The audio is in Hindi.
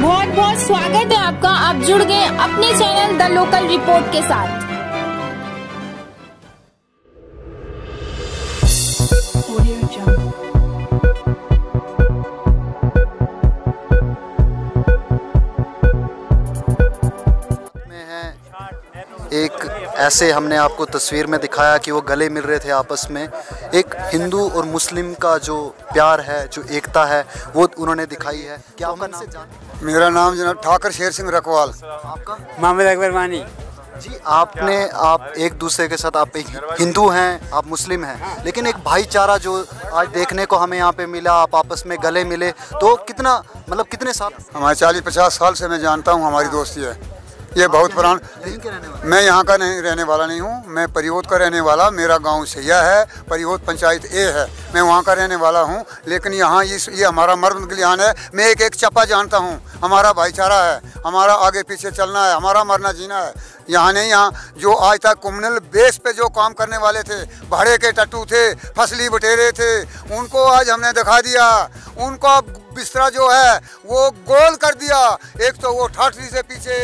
बहुत बहुत स्वागत है आपका। आप जुड़ गए अपने चैनल द लोकल रिपोर्ट के साथ। एक ऐसे हमने आपको तस्वीर में दिखाया कि वो गले मिल रहे थे आपस में। एक हिंदू और मुस्लिम का जो प्यार है जो एकता है वो उन्होंने दिखाई है। क्या आपका नाम जान मेरा नाम जनाब ठाकर शेर सिंह रकवाल आपका? मोहम्मद अकबर वानी। जी आपने आप एक दूसरे के साथ आप एक हिंदू हैं आप मुस्लिम हैं लेकिन एक भाईचारा जो आज देखने को हमें यहाँ पे मिला आप आपस में गले मिले तो कितना मतलब कितने साल हमारे चालीस पचास साल से मैं जानता हूँ हमारी दोस्ती है। ये बहुत पुरान रहने वाले। मैं यहाँ का नहीं रहने वाला नहीं हूँ। मैं परियोत का रहने वाला मेरा गाँव सैया है परियोत पंचायत ए है। मैं वहाँ का रहने वाला हूँ लेकिन यहाँ इस ये हमारा मर्द गलियान है। मैं एक एक चप्पा जानता हूँ। हमारा भाईचारा है हमारा आगे पीछे चलना है हमारा मरना जीना है। यहाँ नहीं यहाँ जो आज तक कम्युनल बेस पे जो काम करने वाले थे भाड़े के टट्टू थे फसली बटेरे थे उनको आज हमने दिखा दिया। उनका बिस्तरा जो है वो गोल कर दिया। एक तो वो ठाठरी से पीछे